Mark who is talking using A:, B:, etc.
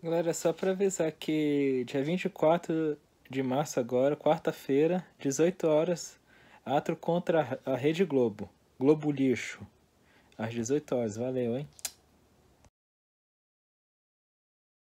A: Galera, só pra avisar que dia 24 de março agora, quarta-feira, 18 horas, ato contra a Rede Globo. Globo Lixo. Às 18 horas. Valeu, hein?